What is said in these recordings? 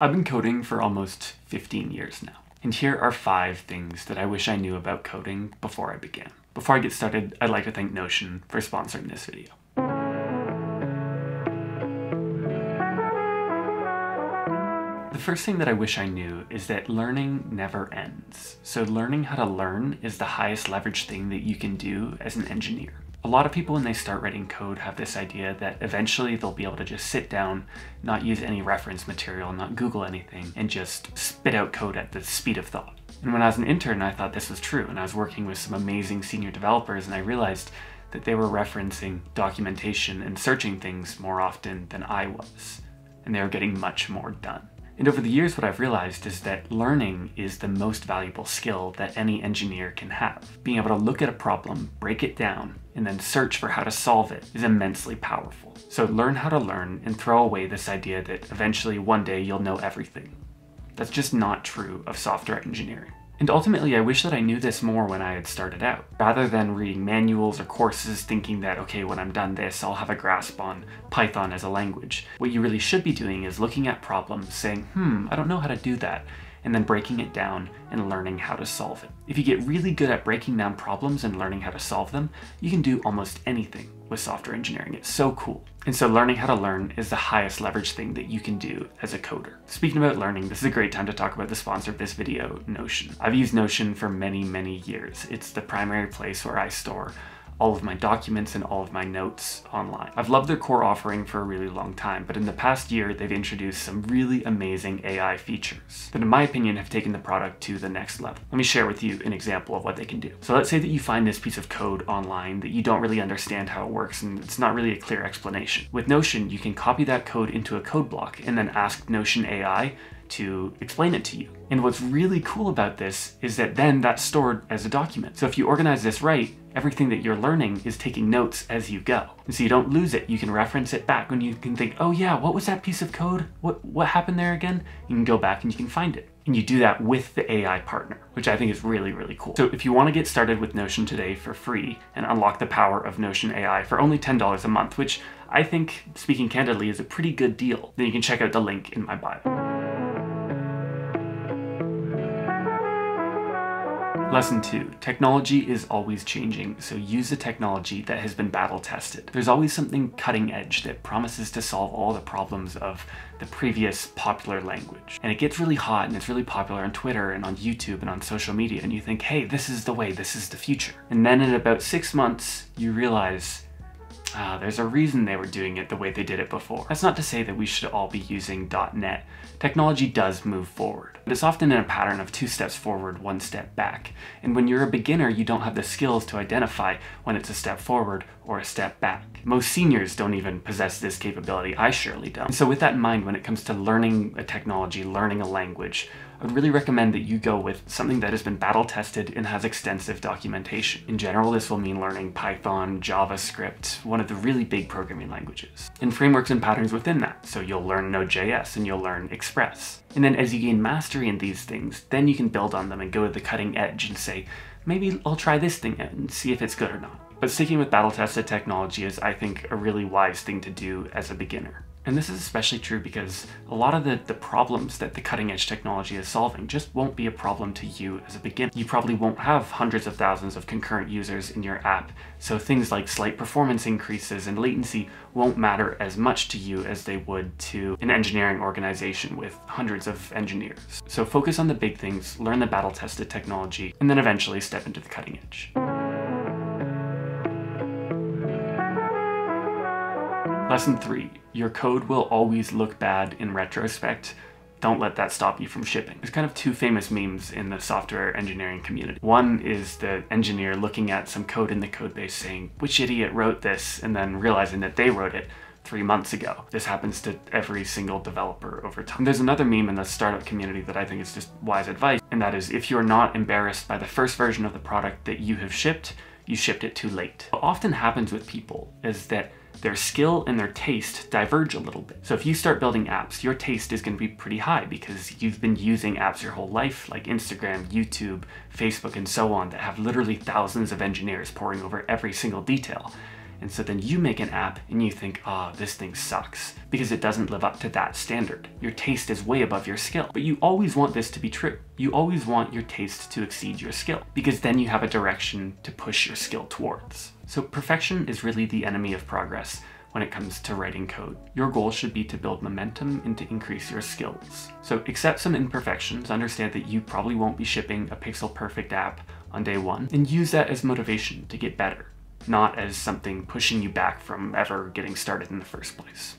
I've been coding for almost 15 years now, and here are five things that I wish I knew about coding before I began. Before I get started, I'd like to thank Notion for sponsoring this video. The first thing that I wish I knew is that learning never ends. So learning how to learn is the highest leverage thing that you can do as an engineer. A lot of people when they start writing code have this idea that eventually they'll be able to just sit down, not use any reference material, not Google anything, and just spit out code at the speed of thought. And when I was an intern, I thought this was true, and I was working with some amazing senior developers, and I realized that they were referencing documentation and searching things more often than I was, and they were getting much more done. And over the years, what I've realized is that learning is the most valuable skill that any engineer can have. Being able to look at a problem, break it down, and then search for how to solve it is immensely powerful. So learn how to learn and throw away this idea that eventually one day you'll know everything. That's just not true of software engineering. And ultimately, I wish that I knew this more when I had started out, rather than reading manuals or courses thinking that, okay, when I'm done this, I'll have a grasp on Python as a language. What you really should be doing is looking at problems, saying, hmm, I don't know how to do that, and then breaking it down and learning how to solve it. If you get really good at breaking down problems and learning how to solve them, you can do almost anything with software engineering. It's so cool. And so learning how to learn is the highest leverage thing that you can do as a coder. Speaking about learning, this is a great time to talk about the sponsor of this video, Notion. I've used Notion for many, many years. It's the primary place where I store all of my documents and all of my notes online. I've loved their core offering for a really long time, but in the past year, they've introduced some really amazing AI features that in my opinion have taken the product to the next level. Let me share with you an example of what they can do. So let's say that you find this piece of code online that you don't really understand how it works and it's not really a clear explanation. With Notion, you can copy that code into a code block and then ask Notion AI to explain it to you. And what's really cool about this is that then that's stored as a document. So if you organize this right, everything that you're learning is taking notes as you go. And so you don't lose it. You can reference it back when you can think, oh yeah, what was that piece of code? What, what happened there again? You can go back and you can find it. And you do that with the AI partner, which I think is really, really cool. So if you want to get started with Notion today for free and unlock the power of Notion AI for only $10 a month, which I think, speaking candidly, is a pretty good deal, then you can check out the link in my bio. Lesson 2. Technology is always changing, so use the technology that has been battle tested. There's always something cutting edge that promises to solve all the problems of the previous popular language. And it gets really hot and it's really popular on Twitter and on YouTube and on social media and you think, hey, this is the way, this is the future. And then in about six months, you realize Ah, there's a reason they were doing it the way they did it before. That's not to say that we should all be using .NET. Technology does move forward, but it's often in a pattern of two steps forward, one step back. And when you're a beginner, you don't have the skills to identify when it's a step forward or a step back. Most seniors don't even possess this capability. I surely don't. And so with that in mind, when it comes to learning a technology, learning a language, I would really recommend that you go with something that has been battle tested and has extensive documentation. In general, this will mean learning Python, JavaScript, one of the really big programming languages, and frameworks and patterns within that. So you'll learn Node.js and you'll learn Express. And then as you gain mastery in these things, then you can build on them and go to the cutting edge and say, maybe I'll try this thing out and see if it's good or not. But sticking with battle tested technology is, I think, a really wise thing to do as a beginner. And this is especially true because a lot of the, the problems that the cutting edge technology is solving just won't be a problem to you as a beginner. You probably won't have hundreds of thousands of concurrent users in your app, so things like slight performance increases and latency won't matter as much to you as they would to an engineering organization with hundreds of engineers. So focus on the big things, learn the battle-tested technology, and then eventually step into the cutting edge. Lesson 3. Your code will always look bad in retrospect. Don't let that stop you from shipping. There's kind of two famous memes in the software engineering community. One is the engineer looking at some code in the codebase saying, which idiot wrote this? And then realizing that they wrote it three months ago. This happens to every single developer over time. There's another meme in the startup community that I think is just wise advice, and that is if you're not embarrassed by the first version of the product that you have shipped, you shipped it too late. What often happens with people is that their skill and their taste diverge a little bit. So if you start building apps, your taste is going to be pretty high because you've been using apps your whole life, like Instagram, YouTube, Facebook, and so on, that have literally thousands of engineers poring over every single detail. And so then you make an app and you think, oh, this thing sucks because it doesn't live up to that standard. Your taste is way above your skill. But you always want this to be true. You always want your taste to exceed your skill because then you have a direction to push your skill towards. So perfection is really the enemy of progress when it comes to writing code. Your goal should be to build momentum and to increase your skills. So accept some imperfections, understand that you probably won't be shipping a pixel perfect app on day one, and use that as motivation to get better not as something pushing you back from ever getting started in the first place.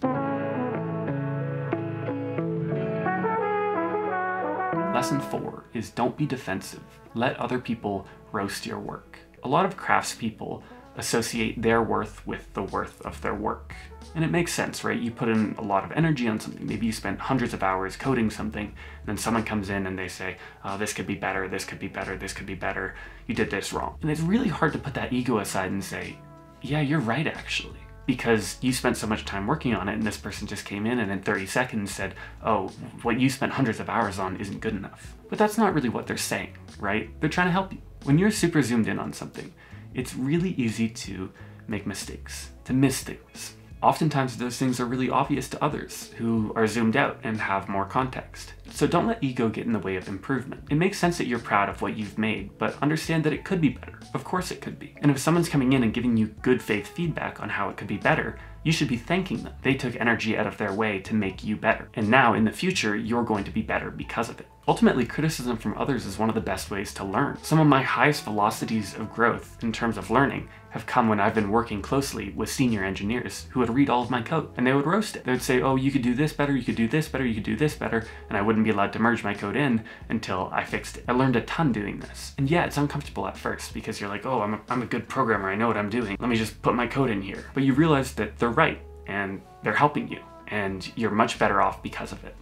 Lesson four is don't be defensive. Let other people roast your work. A lot of craftspeople associate their worth with the worth of their work. And it makes sense, right? You put in a lot of energy on something. Maybe you spent hundreds of hours coding something, and then someone comes in and they say, oh, this could be better, this could be better, this could be better, you did this wrong. And it's really hard to put that ego aside and say, yeah, you're right, actually. Because you spent so much time working on it, and this person just came in and in 30 seconds said, oh, what you spent hundreds of hours on isn't good enough. But that's not really what they're saying, right? They're trying to help you. When you're super zoomed in on something, it's really easy to make mistakes, to miss things. Oftentimes those things are really obvious to others who are zoomed out and have more context. So don't let ego get in the way of improvement. It makes sense that you're proud of what you've made, but understand that it could be better. Of course it could be. And if someone's coming in and giving you good faith feedback on how it could be better, you should be thanking them. They took energy out of their way to make you better. And now in the future, you're going to be better because of it. Ultimately, criticism from others is one of the best ways to learn. Some of my highest velocities of growth in terms of learning have come when I've been working closely with senior engineers who would read all of my code and they would roast it. They would say, oh, you could do this better, you could do this better, you could do this better, and I wouldn't be allowed to merge my code in until I fixed it. I learned a ton doing this. And yeah, it's uncomfortable at first because you're like, oh, I'm a, I'm a good programmer, I know what I'm doing. Let me just put my code in here. But you realize that they're right and they're helping you and you're much better off because of it.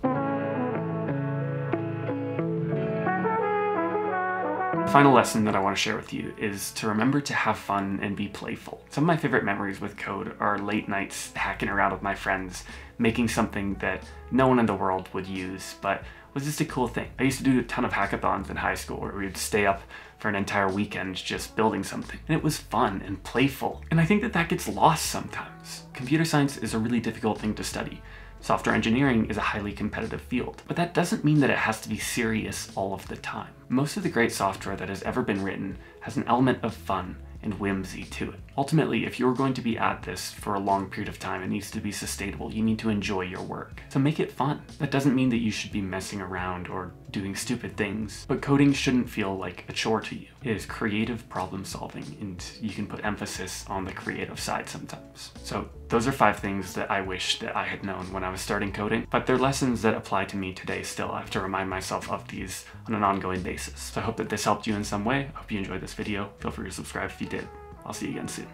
Final lesson that I want to share with you is to remember to have fun and be playful. Some of my favorite memories with code are late nights hacking around with my friends, making something that no one in the world would use, but was just a cool thing. I used to do a ton of hackathons in high school where we would stay up for an entire weekend just building something. And it was fun and playful. And I think that that gets lost sometimes. Computer science is a really difficult thing to study. Software engineering is a highly competitive field, but that doesn't mean that it has to be serious all of the time. Most of the great software that has ever been written has an element of fun and whimsy to it. Ultimately, if you're going to be at this for a long period of time, it needs to be sustainable. You need to enjoy your work. So make it fun. That doesn't mean that you should be messing around or doing stupid things, but coding shouldn't feel like a chore to you. It is creative problem solving, and you can put emphasis on the creative side sometimes. So those are five things that I wish that I had known when I was starting coding, but they're lessons that apply to me today still. I have to remind myself of these on an ongoing basis. So I hope that this helped you in some way. I hope you enjoyed this video. Feel free to subscribe if you did. I'll see you again soon.